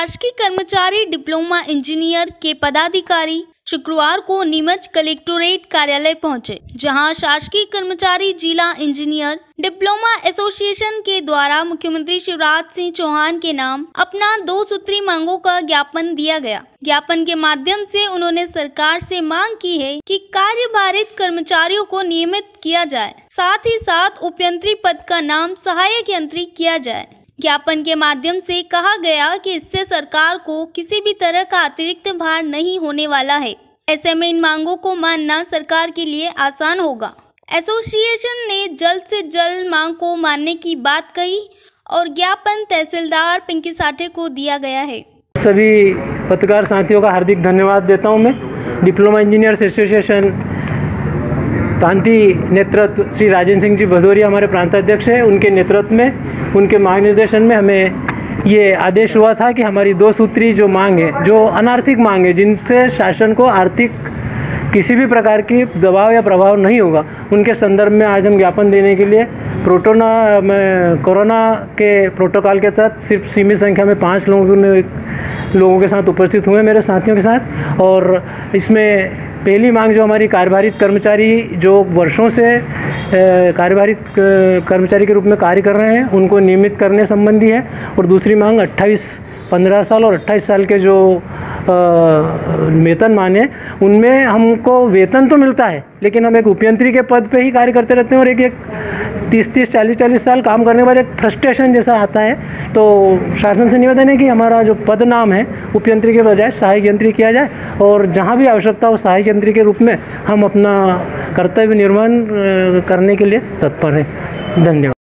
शासकीय कर्मचारी, diploma engineer के पदाधिकारी शुक्रवार को नीमच कलेक्टोरेट कार्यालय पहुँचे, जहाँ शासकीय कर्मचारी जिला इंजीनियर, डिप्लोमा एसोसिएशन के द्वारा मुख्यमंत्री शिवराज सिंह चौहान के नाम अपना दो सूत्री मांगों का ज्ञापन दिया गया। ज्ञापन के माध्यम से उन्होंने सरकार से मांग की है कि कार्यभारित कर्मचारियों को नियमित किया जाए, साथ ही साथ उपयंत्री पद का नाम सहायक यंत्री किया जाए। ज्ञापन के माध्यम से कहा गया कि इससे सरकार को किसी भी तरह का अतिरिक्त भार नहीं होने वाला है। ऐसे में इन मांगों को मानना सरकार के लिए आसान होगा। एसोसिएशन ने जल्द से जल्द मांग को मानने की बात कही और ज्ञापन तहसीलदार पिंकी साठे को दिया गया है। सभी पत्रकार साथियों का हार्दिक धन्यवाद देता हूँ मैं। डिप्लोमा इंजीनियर्स एसोसिएशन प्रांतीय नेतृत्व श्री राजेंद्र सिंह जी भदौरिया हमारे प्रांताध्यक्ष हैं। उनके नेतृत्व में उनके मार्गनिर्देशन में हमें ये आदेश हुआ था कि हमारी दो सूत्री जो मांग है जो अनार्थिक मांग है जिनसे शासन को आर्थिक किसी भी प्रकार की दबाव या प्रभाव नहीं होगा, उनके संदर्भ में आज हम ज्ञापन देने के लिए प्रोटोना, में, कोरोना के प्रोटोकॉल के तहत सिर्फ़ सीमित संख्या में पाँच लोगों ने लोगों के साथ उपस्थित हुए मेरे साथियों के साथ। और इसमें पहली मांग जो हमारी कार्यभारित कर्मचारी जो वर्षों से कार्यभारित कर्मचारी के रूप में कार्य कर रहे हैं। उनको नियमित करने संबंधी है। और दूसरी मांग 28 15 साल और 28 साल के जो वेतन माने उनमें हमको वेतन तो मिलता है, लेकिन हम एक उपयंत्री के पद पे ही कार्य करते रहते हैं और एक एक तीस तीस चालीस चालीस साल काम करने के बाद एक फ्रस्ट्रेशन जैसा आता है। तो शासन से निवेदन है कि हमारा जो पद नाम है उपयंत्री के बजाय सहायक यंत्री किया जाए और जहाँ भी आवश्यकता हो सहायक यंत्री के रूप में हम अपना कर्तव्य निर्वहन करने के लिए तत्पर हैं। धन्यवाद।